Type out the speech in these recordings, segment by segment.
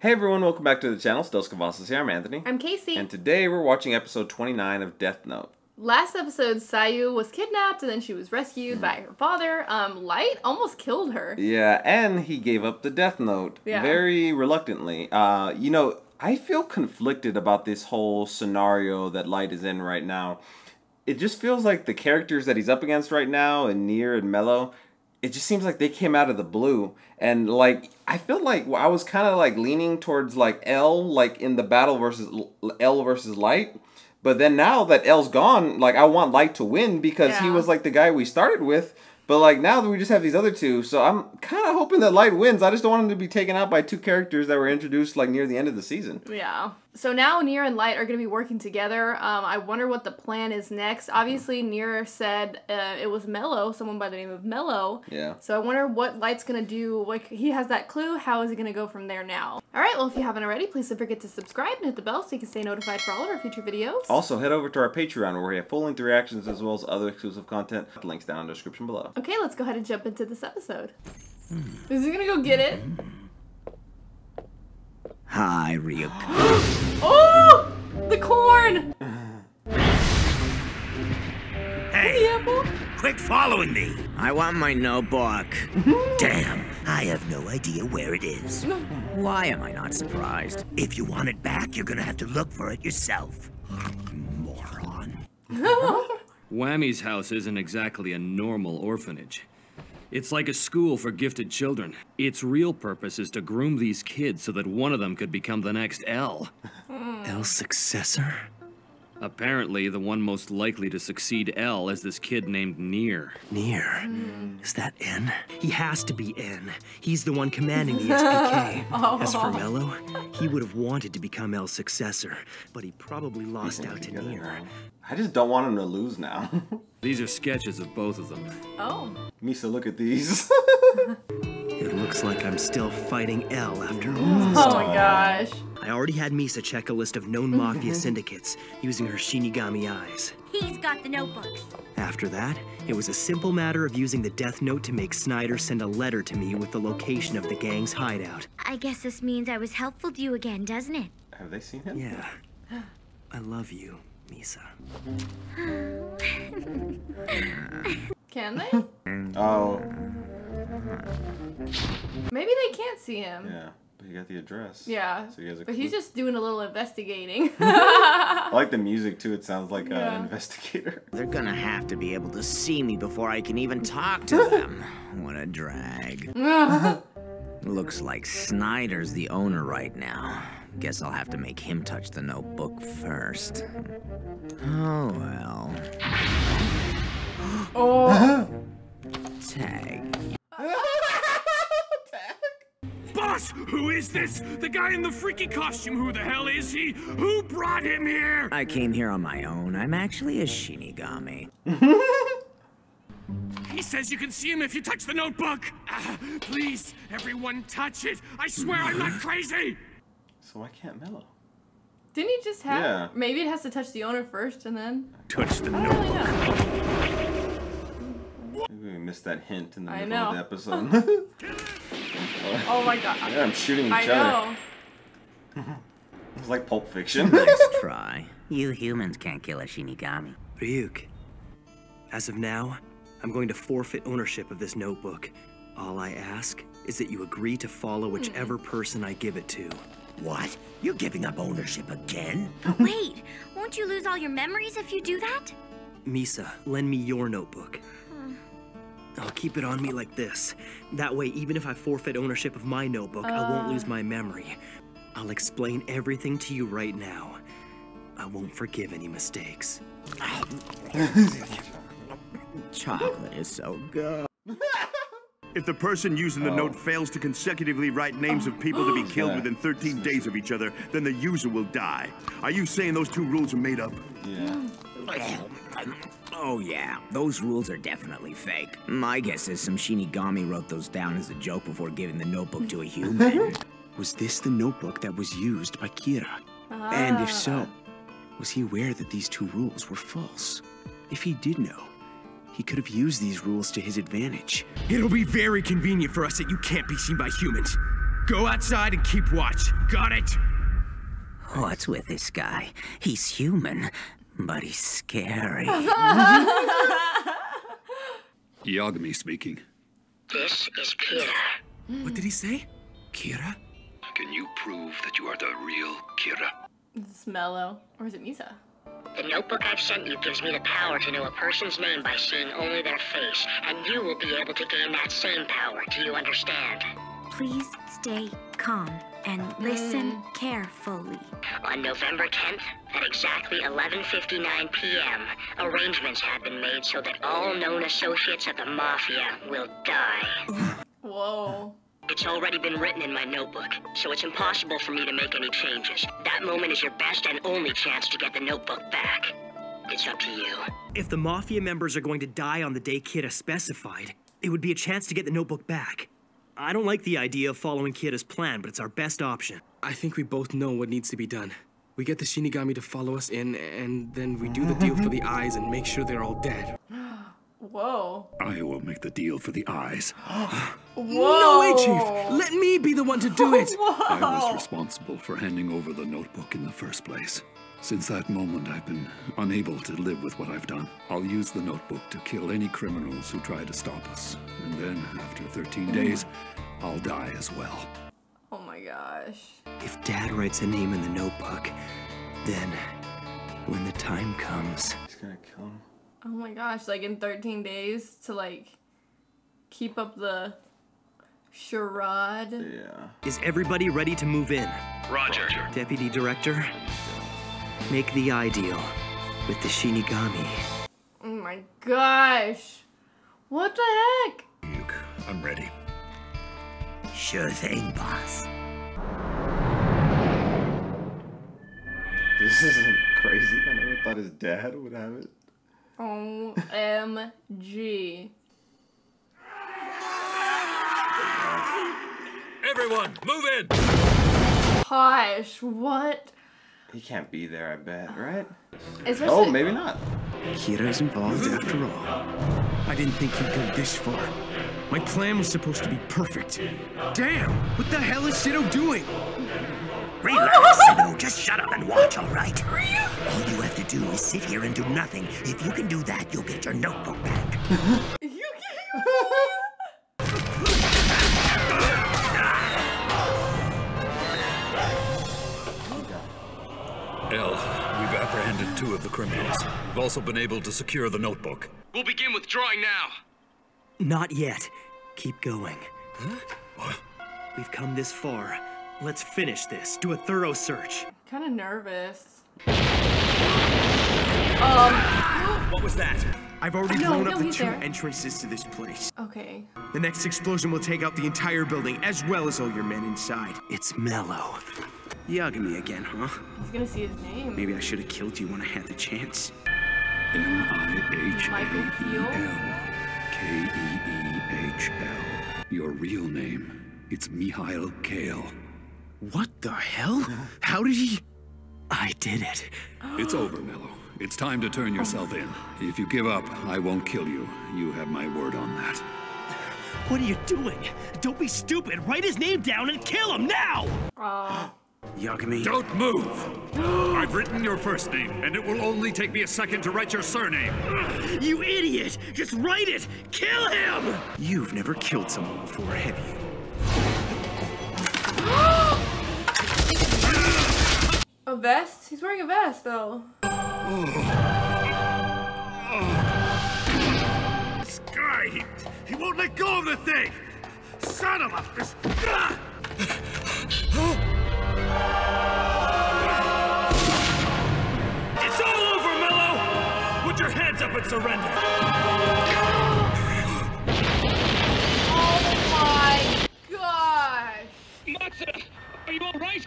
Hey everyone, welcome back to the channel. Dos Cavazos here. I'm Anthony. I'm Kacee. And today we're watching episode 29 of Death Note. Last episode, Sayu was kidnapped and then she was rescued Mm. by her father. Um, Light almost killed her. Yeah, and he gave up the Death Note Yeah. very reluctantly. Uh, you know, I feel conflicted about this whole scenario that Light is in right now. It just feels like the characters that he's up against right now, and Near and Mello, it just seems like they came out of the blue. And like, I feel like I was kind of like leaning towards like L, like in the battle versus L versus Light. But then now that L's gone, like I want Light to win because he was like the guy we started with. But like now that we just have these other two, so I'm kind of hoping that Light wins. I just don't want him to be taken out by two characters that were introduced like near the end of the season. Yeah. So now Near and Light are going to be working together. Um, I wonder what the plan is next. Obviously, Near said uh, it was Mello, someone by the name of Mello. Yeah. So I wonder what Light's going to do. Like, he has that clue. How is he going to go from there now? All right, well, if you haven't already, please don't forget to subscribe and hit the bell so you can stay notified for all of our future videos. Also, head over to our Patreon where we have full length reactions as well as other exclusive content. Links down in the description below. Okay, let's go ahead and jump into this episode. Is he going to go get it? Hi, Ryuk. Oh! The corn! Hey, The apple? quit following me. I want my notebook. Damn, I have no idea where it is. Why am I not surprised? If you want it back, you're gonna have to look for it yourself. Moron. Wammy's house isn't exactly a normal orphanage. It's like a school for gifted children. Its real purpose is to groom these kids so that one of them could become the next L. L's successor? Apparently, the one most likely to succeed L is this kid named Near. Near. Is that N? He has to be N. He's the one commanding the SPK. As for oh. Mello, he would have wanted to become L's successor, but he probably lost out to Near. I just don't want him to lose now. These are sketches of both of them. Oh. Misa, look at these. It looks like I'm still fighting L after all. Oh my gosh. I already had Misa check a list of known mafia syndicates using her Shinigami eyes. He's got the notebook. After that, it was a simple matter of using the Death Note to make Snyder send a letter to me with the location of the gang's hideout. I guess this means I was helpful to you again, doesn't it? have they seen him? Yeah. I love you, Misa. Can they? Oh, Maybe they can't see him. yeah. But he got the address. Yeah. So he has a but he's just doing a little investigating. I like the music too. It sounds like Yeah. an investigator. They're gonna have to be able to see me before I can even talk to them. what a drag. Looks like Snyder's the owner right now. Guess I'll have to make him touch the notebook first. Oh well. Oh. Tag. Boss, who is this? The guy in the freaky costume, who the hell is he? Who brought him here? I came here on my own. I'm actually a Shinigami. He says you can see him if you touch the notebook. Ah, please, everyone touch it. I swear I'm not crazy. So why can't Mello? Didn't he just have? Yeah. Maybe it has to touch the owner first and then. Touch the I don't really know. Maybe we missed that hint in the I middle of the know. episode. Oh my god. yeah, I'm shooting each I other. know. It's like Pulp Fiction. Nice try. You humans can't kill a Shinigami. Ryuk. As of now, I'm going to forfeit ownership of this notebook. All I ask is that you agree to follow hmm. whichever person I give it to. What? You're giving up ownership again? Wait, won't you lose all your memories if you do that? Misa, lend me your notebook. I'll keep it on me like this. That way, even if I forfeit ownership of my notebook, I won't lose my memory. I'll explain everything to you right now. I won't forgive any mistakes. Chocolate is so good. If the person using the note fails to consecutively write names of people to be killed Yeah. within 13 days of each other, then the user will die. Are you saying those two rules are made up? yeah. Oh yeah, those rules are definitely fake. My guess is some Shinigami wrote those down as a joke before giving the notebook to a human. Was this the notebook that was used by Kira? And if so, ah. was he aware that these two rules were false? If he did know, he could have used these rules to his advantage. It'll be very convenient for us that you can't be seen by humans. Go outside and keep watch. Got it? What's with this guy? He's human, but he's scary. Yagami speaking. This is Kira. What did he say? Kira? Can you prove that you are the real Kira? It's Mello. Or is it Misa? The notebook I've sent you gives me the power to know a person's name by seeing only their face, and you will be able to gain that same power. Do you understand? Please stay calm and mm. listen carefully. On November 10th, at exactly 11:59 p.m., arrangements have been made so that all known associates of the Mafia will die. Whoa. It's already been written in my notebook, so it's impossible for me to make any changes. That moment is your best and only chance to get the notebook back. It's up to you. If the Mafia members are going to die on the day Kira specified, it would be a chance to get the notebook back. I don't like the idea of following Kira's plan, but it's our best option. I think we both know what needs to be done. We get the Shinigami to follow us in, and then we do the deal for the eyes and make sure they're all dead. Whoa. I will make the deal for the eyes. Whoa. No way, Chief! Let me be the one to do it! I was responsible for handing over the notebook in the first place. Since that moment, I've been unable to live with what I've done. I'll use the notebook to kill any criminals who try to stop us. And then, after 13 mm. days, I'll die as well. Oh my gosh. If Dad writes a name in the notebook, then when the time comes, He's gonna kill him. Oh my gosh, like in 13 days to like keep up the charade. Yeah. is everybody ready to move in? Roger. Deputy Director, make the ideal with the Shinigami. Oh my gosh. What the heck? Ryuk, I'm ready. Sure thing, boss. This isn't crazy. I never thought his dad would have it. OMG. Everyone, move in! Gosh, what? He can't be there, I bet, right? Especially, Oh, maybe not. Kira's involved after all. I didn't think he'd go this far. My plan was supposed to be perfect. Damn! What the hell is Sidoh doing? Relax, Sidoh. Just shut up and watch, all right? All you have to do is sit here and do nothing. If you can do that, you'll get your notebook back. two of the criminals. We've also been able to secure the notebook. We'll begin withdrawing now. Not yet. Keep going. We've come this far. Let's finish this. Do a thorough search. kind of nervous. Um. What was that? I've already No, blown no, up the two there. entrances to this place. Okay. The next explosion will take out the entire building, as well as all your men inside. It's Mello. Yagami again, huh? He's gonna see his name. Maybe I should have killed you when I had the chance. M I H Michael A E Peel? L K E E H L. Your real name? It's Mihael Keehl. What the hell? How did he? I did it. It's over, Mello. It's time to turn yourself in. If you give up, I won't kill you. You have my word on that. What are you doing? Don't be stupid. Write his name down and kill him now! Oh. Yagami. Don't move! I've written your first name, and it will only take me a second to write your surname. You idiot! Just write it! Kill him! You've never killed someone before, have you? A vest? He's wearing a vest though. This guy, he, he won't let go of the thing! Son of a... Put your hands up and surrender! Oh my gosh. Matsuda, are you alright?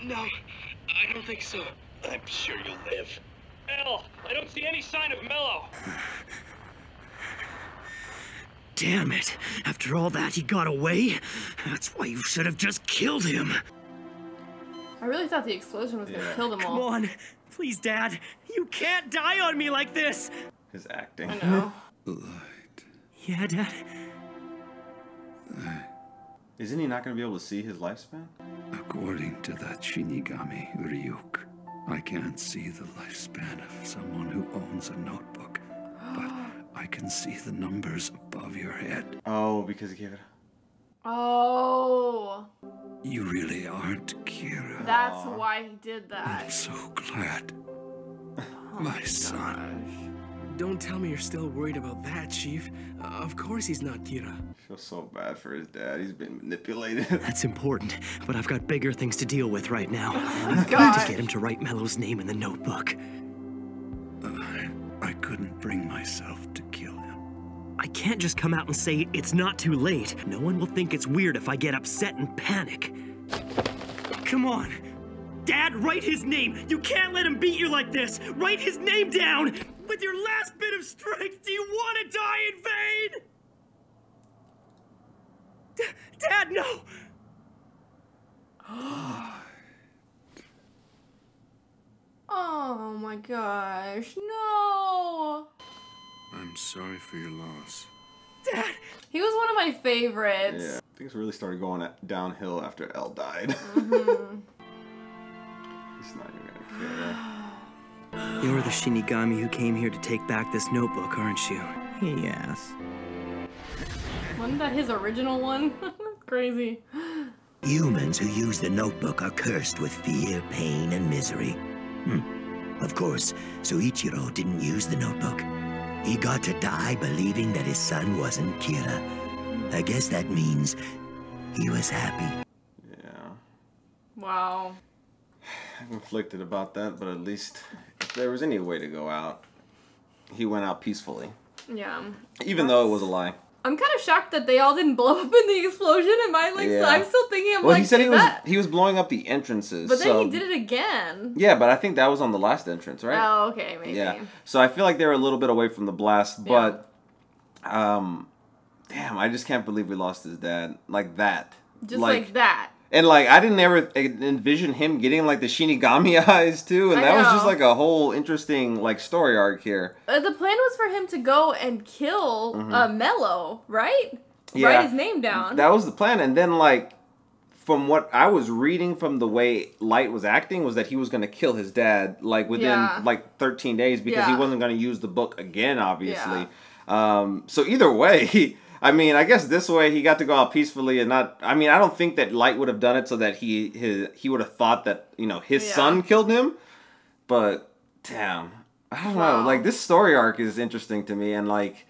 No, I don't think so. I'm sure you'll live. L, I don't see any sign of Mello. Damn it. After all that, he got away? That's why you should have just killed him. I really thought the explosion was gonna kill them all. Come all. on. Please, Dad. You can't die on me like this. His acting. I know. Light. Yeah, Dad? Isn't he not going to be able to see his lifespan? According to that Shinigami Ryuk, I can't see the lifespan of someone who owns a notebook, but I can see the numbers above your head. Oh, because he gave it. Oh. You really aren't Kira. That's why he did that. I'm so glad. My oh son. Don't tell me you're still worried about that, Chief. Uh, of course he's not Kira. I feel so bad for his dad. He's been manipulated. That's important, but I've got bigger things to deal with right now. Oh I've got to get him to write Mello's name in the notebook. I, I couldn't bring myself to kill him. I can't just come out and say it's not too late. No one will think it's weird if I get upset and panic. Come on. Dad, write his name. You can't let him beat you like this. Write his name down. With your last bit of strength, do you want to die in vain? D Dad, no. Oh my gosh, no! I'm sorry for your loss. Dad! He was one of my favorites. Yeah, things really started going downhill after L died. Mm-hmm. He's not even gonna care. You're the Shinigami who came here to take back this notebook, aren't you? Yes. Wasn't that his original one? Crazy. Humans who use the notebook are cursed with fear, pain, and misery. Hmm. Of course, Soichiro didn't use the notebook. He got to die believing that his son wasn't Kira. I guess that means he was happy. Yeah. Wow. I'm conflicted about that, but at least if there was any way to go out, he went out peacefully. Yeah. Even though it was a lie. I'm kind of shocked that they all didn't blow up in the explosion. Am I like? Yeah. I'm still thinking. I'm well, like, he said he is was that- he was blowing up the entrances. But then so- he did it again. Yeah, but I think that was on the last entrance, right? Oh, okay, maybe. Yeah. So I feel like they were a little bit away from the blast, but um damn, I just can't believe we lost his dad like that. Just like, that. And like I didn't ever envision him getting like the Shinigami eyes too, and I that was just like a whole interesting like story arc here. Uh, the plan was for him to go and kill Mhm. uh, Mello, right? Yeah. Write his name down. That was the plan, and then like from what I was reading from the way Light was acting was that he was going to kill his dad like within Yeah. like 13 days because he wasn't going to use the book again obviously. Um so either way, I mean, I guess this way he got to go out peacefully and not I mean, I don't think that Light would have done it so that he his he would have thought that, you know, his Yeah. son killed him, but damn. I don't know. Like this story arc is interesting to me and like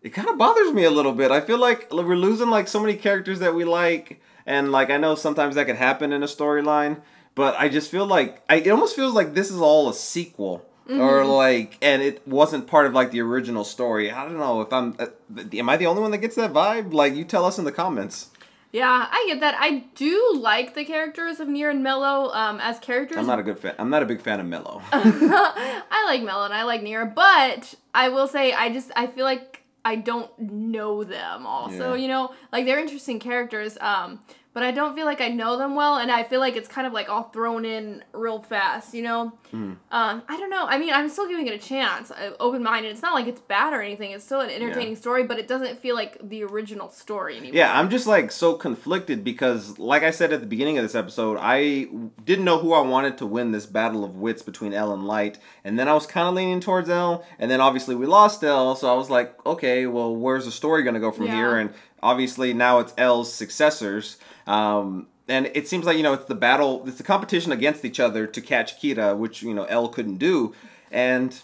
it kind of bothers me a little bit. I feel like we're losing like so many characters that we like, and like I know sometimes that could happen in a storyline, but I just feel like I, it almost feels like this is all a sequel. Or Mhm. like, and it wasn't part of like the original story. I don't know if I'm. Uh, am I the only one that gets that vibe? Like, you tell us in the comments. Yeah, I get that. I do like the characters of Near and Mello um, as characters. I'm not a good fan. I'm not a big fan of Mello. I like Mello and I like Near, but I will say I just I feel like I don't know them also, Yeah. you know? Like they're interesting characters, um, but I don't feel like I know them well and I feel like it's kind of like all thrown in real fast, you know? Mm. Um, I don't know. I mean, I'm still giving it a chance, uh, open minded. It's not like it's bad or anything. It's still an entertaining story, but it doesn't feel like the original story anymore. Yeah, I'm just like so conflicted because, like I said at the beginning of this episode, I didn't know who I wanted to win this battle of wits between L and Light, and then I was kind of leaning towards L, and then obviously we lost L, so I was like, okay, well, where's the story gonna go from Yeah. here? And obviously now it's L's successors. Um, and it seems like you know it's the battle, it's the competition against each other to catch Kira, which you know L couldn't do, and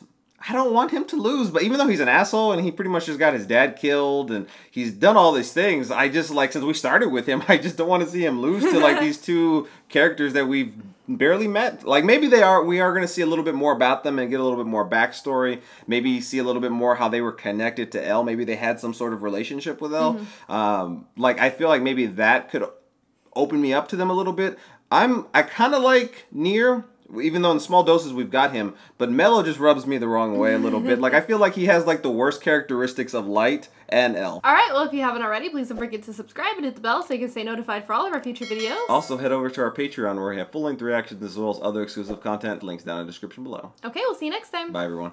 I don't want him to lose, but even though he's an asshole and he pretty much just got his dad killed and he's done all these things, I just like since we started with him, I just don't want to see him lose to like these two characters that we've barely met. Like maybe they are we are going to see a little bit more about them and get a little bit more backstory. Maybe see a little bit more how they were connected to L. Maybe they had some sort of relationship with L. Um, like I feel like maybe that could open me up to them a little bit. I'm I kind of like Near, even though in small doses we've got him, but Mello just rubs me the wrong way a little bit. Like I feel like he has like the worst characteristics of Light and L. All right, well, if you haven't already, please don't forget to subscribe and hit the bell so you can stay notified for all of our future videos. Also, head over to our Patreon where we have full length reactions as well as other exclusive content. Links down in the description below. Okay, we'll see you next time. Bye, everyone.